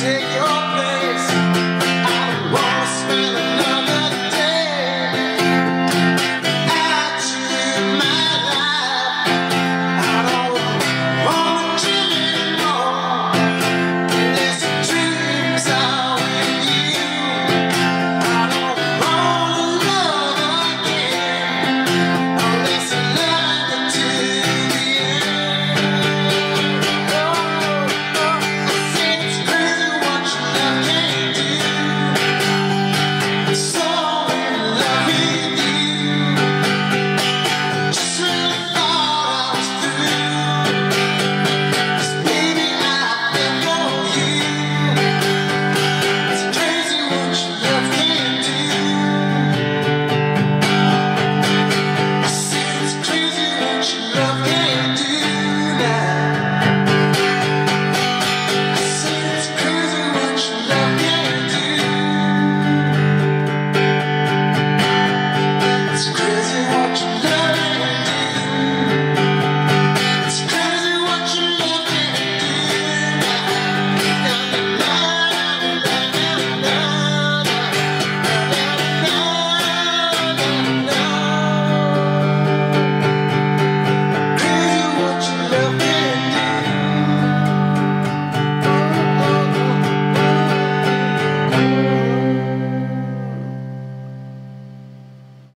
take your